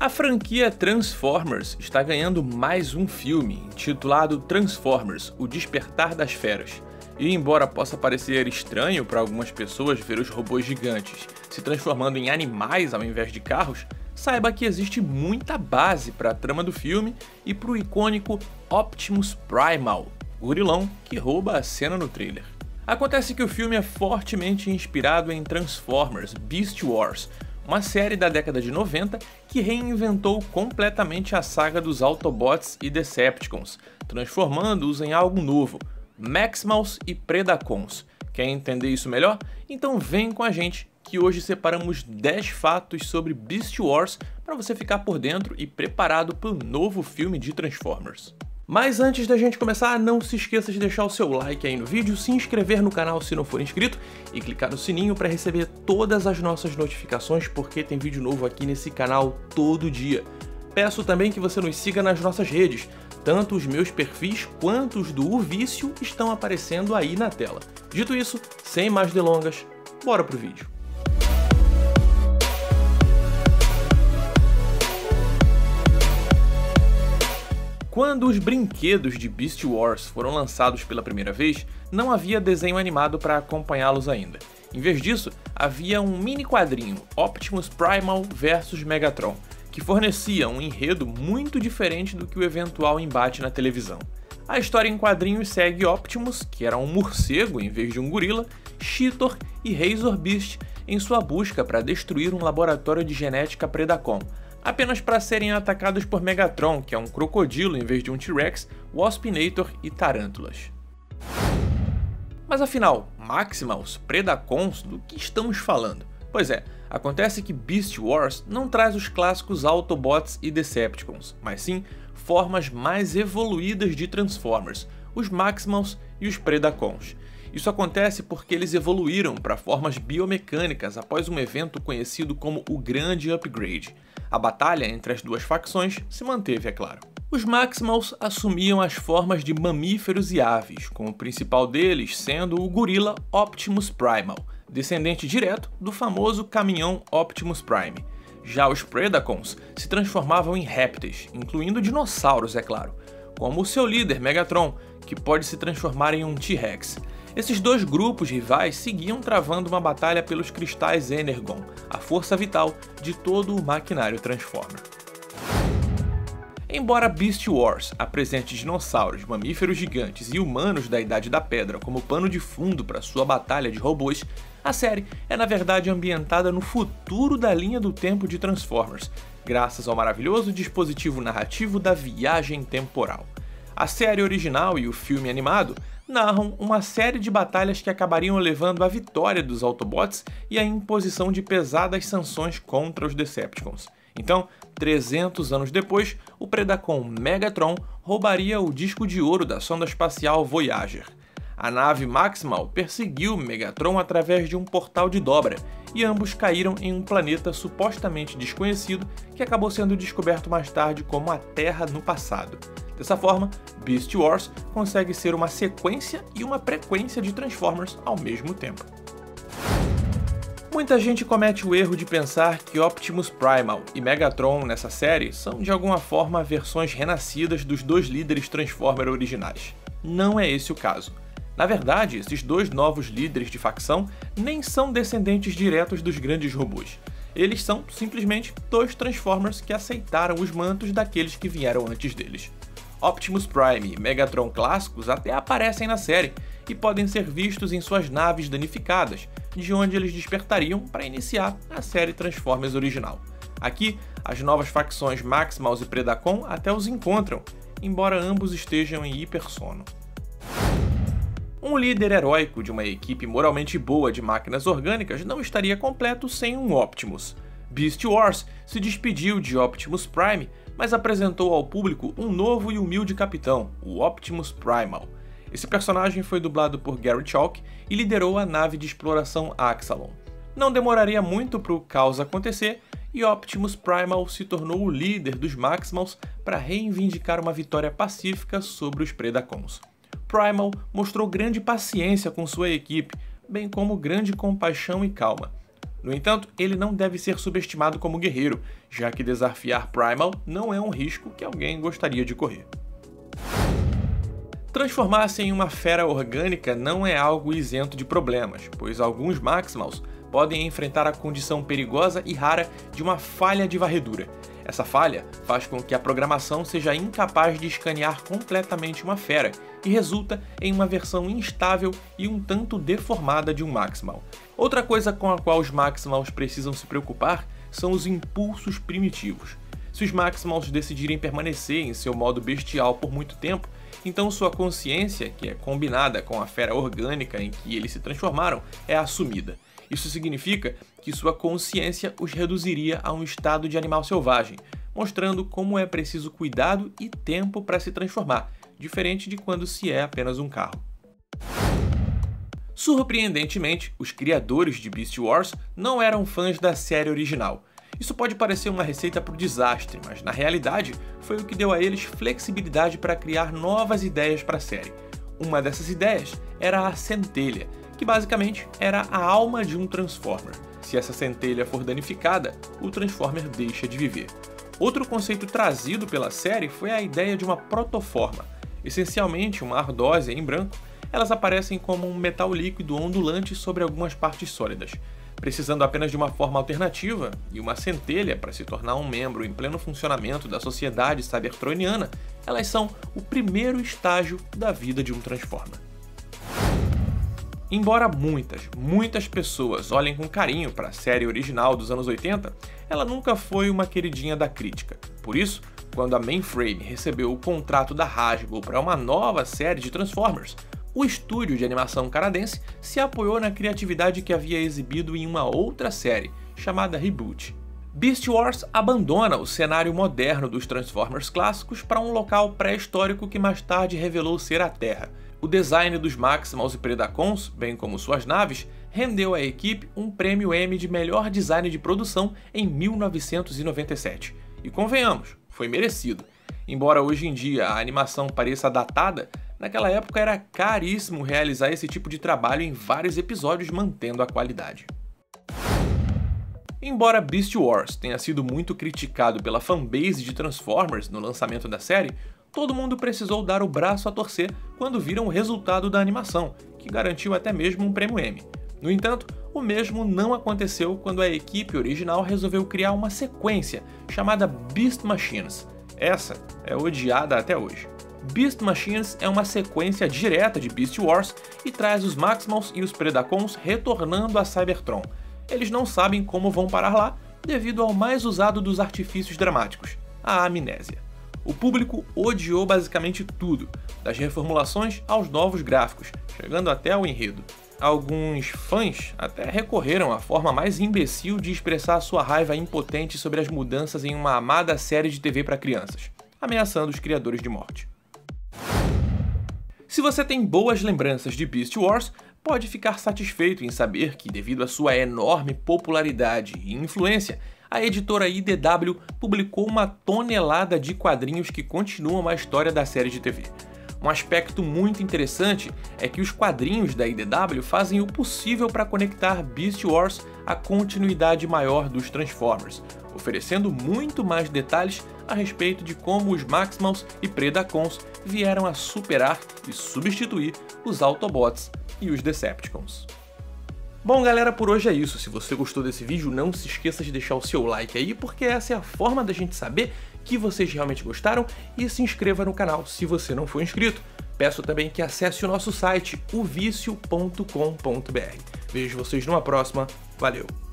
A franquia Transformers está ganhando mais um filme, intitulado Transformers: O Despertar das Feras. E embora possa parecer estranho para algumas pessoas ver os robôs gigantes se transformando em animais ao invés de carros, saiba que existe muita base para a trama do filme e para o icônico Optimus Primal, o gorilão que rouba a cena no trailer. Acontece que o filme é fortemente inspirado em Transformers Beast Wars, uma série da década de 90 que reinventou completamente a saga dos Autobots e Decepticons, transformando-os em algo novo, Maximals e Predacons. Quer entender isso melhor? Então vem com a gente que hoje separamos 10 fatos sobre Beast Wars para você ficar por dentro e preparado para o novo filme de Transformers. Mas antes da gente começar, não se esqueça de deixar o seu like aí no vídeo, se inscrever no canal se não for inscrito e clicar no sininho para receber todas as nossas notificações, porque tem vídeo novo aqui nesse canal todo dia. Peço também que você nos siga nas nossas redes, tanto os meus perfis quanto os do O Vício estão aparecendo aí na tela. Dito isso, sem mais delongas, bora pro vídeo. Quando os brinquedos de Beast Wars foram lançados pela primeira vez, não havia desenho animado para acompanhá-los ainda. Em vez disso, havia um mini quadrinho, Optimus Primal vs Megatron, que fornecia um enredo muito diferente do que o eventual embate na televisão. A história em quadrinhos segue Optimus, que era um morcego em vez de um gorila, Cheetor e Razor Beast em sua busca para destruir um laboratório de genética Predacon, apenas para serem atacados por Megatron, que é um crocodilo em vez de um T-Rex, Waspinator e Tarântulas. Mas afinal, Maximals, Predacons, do que estamos falando? Pois é, acontece que Beast Wars não traz os clássicos Autobots e Decepticons, mas sim formas mais evoluídas de Transformers, os Maximals e os Predacons. Isso acontece porque eles evoluíram para formas biomecânicas após um evento conhecido como o Grande Upgrade. A batalha entre as duas facções se manteve, é claro. Os Maximals assumiam as formas de mamíferos e aves, com o principal deles sendo o gorila Optimus Primal, descendente direto do famoso caminhão Optimus Prime. Já os Predacons se transformavam em répteis, incluindo dinossauros, é claro, como o seu líder Megatron, que pode se transformar em um T-Rex. Esses dois grupos rivais seguiam travando uma batalha pelos cristais Energon, a força vital de todo o maquinário Transformer. Embora Beast Wars apresente dinossauros, mamíferos gigantes e humanos da Idade da Pedra como pano de fundo para sua batalha de robôs, a série é na verdade ambientada no futuro da linha do tempo de Transformers, graças ao maravilhoso dispositivo narrativo da viagem temporal. A série original e o filme animado narram uma série de batalhas que acabariam levando à vitória dos Autobots e à imposição de pesadas sanções contra os Decepticons. Então, 300 anos depois, o Predacon Megatron roubaria o disco de ouro da sonda espacial Voyager. A nave Maximal perseguiu Megatron através de um portal de dobra, e ambos caíram em um planeta supostamente desconhecido que acabou sendo descoberto mais tarde como a Terra no passado. Dessa forma, Beast Wars consegue ser uma sequência e uma frequência de Transformers ao mesmo tempo. Muita gente comete o erro de pensar que Optimus Primal e Megatron nessa série são de alguma forma versões renascidas dos dois líderes Transformer originais. Não é esse o caso. Na verdade, esses dois novos líderes de facção nem são descendentes diretos dos grandes robôs. Eles são simplesmente dois Transformers que aceitaram os mantos daqueles que vieram antes deles. Optimus Prime e Megatron clássicos até aparecem na série e podem ser vistos em suas naves danificadas, de onde eles despertariam para iniciar a série Transformers original. Aqui, as novas facções Maximals e Predacon até os encontram, embora ambos estejam em hipersono. Um líder heróico de uma equipe moralmente boa de máquinas orgânicas não estaria completo sem um Optimus. Beast Wars se despediu de Optimus Prime mas apresentou ao público um novo e humilde capitão, o Optimus Primal. Esse personagem foi dublado por Gary Chalk e liderou a nave de exploração Axalon. Não demoraria muito para o caos acontecer e Optimus Primal se tornou o líder dos Maximals para reivindicar uma vitória pacífica sobre os Predacons. Primal mostrou grande paciência com sua equipe, bem como grande compaixão e calma. No entanto, ele não deve ser subestimado como guerreiro, já que desafiar Primal não é um risco que alguém gostaria de correr. Transformar-se em uma fera orgânica não é algo isento de problemas, pois alguns Maximals podem enfrentar a condição perigosa e rara de uma falha de varredura. Essa falha faz com que a programação seja incapaz de escanear completamente uma fera e resulta em uma versão instável e um tanto deformada de um Maximal. Outra coisa com a qual os Maximals precisam se preocupar são os impulsos primitivos. Se os Maximals decidirem permanecer em seu modo bestial por muito tempo, então sua consciência, que é combinada com a fera orgânica em que eles se transformaram, é assumida. Isso significa que sua consciência os reduziria a um estado de animal selvagem, mostrando como é preciso cuidado e tempo para se transformar, diferente de quando se é apenas um carro. Surpreendentemente, os criadores de Beast Wars não eram fãs da série original. Isso pode parecer uma receita para o desastre, mas na realidade foi o que deu a eles flexibilidade para criar novas ideias para a série. Uma dessas ideias era a centelha, que basicamente era a alma de um Transformer. Se essa centelha for danificada, o Transformer deixa de viver. Outro conceito trazido pela série foi a ideia de uma protoforma, essencialmente uma ardósia em branco. Elas aparecem como um metal líquido ondulante sobre algumas partes sólidas. Precisando apenas de uma forma alternativa e uma centelha para se tornar um membro em pleno funcionamento da sociedade cybertroniana, elas são o primeiro estágio da vida de um Transformer. Embora muitas, muitas pessoas olhem com carinho para a série original dos anos 80, ela nunca foi uma queridinha da crítica. Por isso, quando a Mainframe recebeu o contrato da Hasbro para uma nova série de Transformers, o estúdio de animação canadense se apoiou na criatividade que havia exibido em uma outra série, chamada Reboot. Beast Wars abandona o cenário moderno dos Transformers clássicos para um local pré-histórico que mais tarde revelou ser a Terra, o design dos Maximals e Predacons, bem como suas naves, rendeu à equipe um prêmio Emmy de melhor design de produção em 1997. E convenhamos, foi merecido. Embora hoje em dia a animação pareça datada, naquela época era caríssimo realizar esse tipo de trabalho em vários episódios mantendo a qualidade. Embora Beast Wars tenha sido muito criticado pela fanbase de Transformers no lançamento da série, todo mundo precisou dar o braço a torcer quando viram o resultado da animação, que garantiu até mesmo um prêmio Emmy. No entanto, o mesmo não aconteceu quando a equipe original resolveu criar uma sequência chamada Beast Machines. Essa é odiada até hoje. Beast Machines é uma sequência direta de Beast Wars e traz os Maximals e os Predacons retornando a Cybertron. Eles não sabem como vão parar lá devido ao mais usado dos artifícios dramáticos, a amnésia. O público odiou basicamente tudo, das reformulações aos novos gráficos, chegando até ao enredo. Alguns fãs até recorreram à forma mais imbecil de expressar sua raiva impotente sobre as mudanças em uma amada série de TV para crianças, ameaçando os criadores de morte. Se você tem boas lembranças de Beast Wars, pode ficar satisfeito em saber que, devido à sua enorme popularidade e influência, a editora IDW publicou uma tonelada de quadrinhos que continuam a história da série de TV. Um aspecto muito interessante é que os quadrinhos da IDW fazem o possível para conectar Beast Wars à continuidade maior dos Transformers, oferecendo muito mais detalhes a respeito de como os Maximals e Predacons vieram a superar e substituir os Autobots e os Decepticons. Bom, galera, por hoje é isso. Se você gostou desse vídeo, não se esqueça de deixar o seu like aí, porque essa é a forma da gente saber que vocês realmente gostaram e se inscreva no canal se você não for inscrito. Peço também que acesse o nosso site, ovicio.com.br. Vejo vocês numa próxima. Valeu!